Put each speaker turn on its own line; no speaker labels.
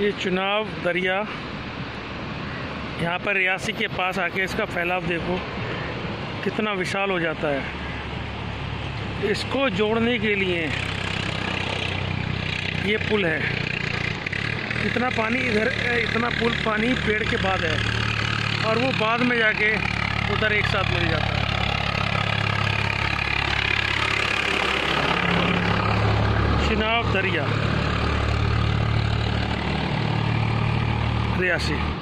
ये चुनाव दरिया, यहाँ पर रियासी के पास आके इसका फैलाव देखो, कितना विशाल हो जाता है। इसको जोड़ने के लिए ये पुल है। इतना पानी इधर, इतना पुल पानी पेड़ के बाद है, और वो बाद में जाके उधर एक साथ मिल जाता है। चिनाब दरिया। de así.